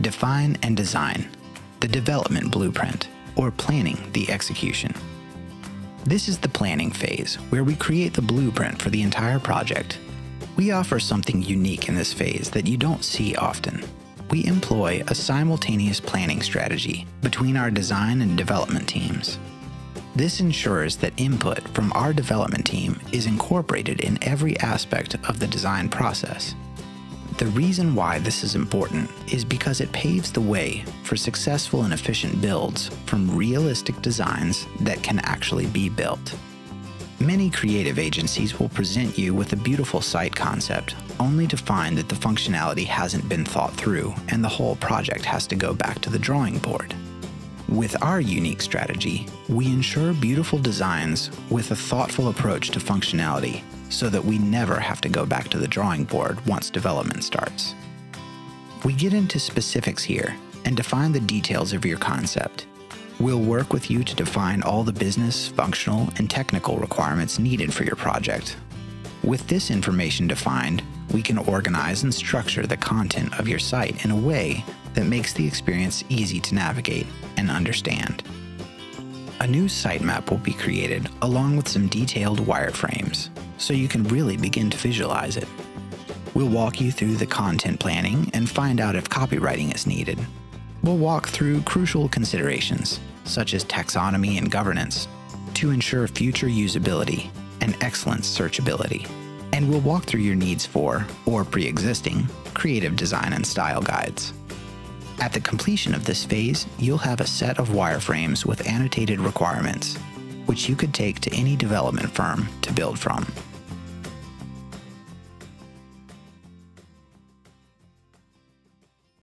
Define and design the development blueprint, or planning the execution. This is the planning phase where we create the blueprint for the entire project. We offer something unique in this phase that you don't see often. We employ a simultaneous planning strategy between our design and development teams. This ensures that input from our development team is incorporated in every aspect of the design process. The reason why this is important is because it paves the way for successful and efficient builds from realistic designs that can actually be built. Many creative agencies will present you with a beautiful site concept, only to find that the functionality hasn't been thought through and the whole project has to go back to the drawing board. With our unique strategy, we ensure beautiful designs with a thoughtful approach to functionality so that we never have to go back to the drawing board once development starts. We get into specifics here and define the details of your concept. We'll work with you to define all the business, functional, and technical requirements needed for your project. With this information defined, we can organize and structure the content of your site in a way that makes the experience easy to navigate and understand. A new sitemap will be created along with some detailed wireframes, so you can really begin to visualize it. We'll walk you through the content planning and find out if copywriting is needed. We'll walk through crucial considerations, such as taxonomy and governance, to ensure future usability and excellent searchability. And we'll walk through your needs for, or pre existing, creative design and style guides. At the completion of this phase, you'll have a set of wireframes with annotated requirements, which you could take to any development firm to build from.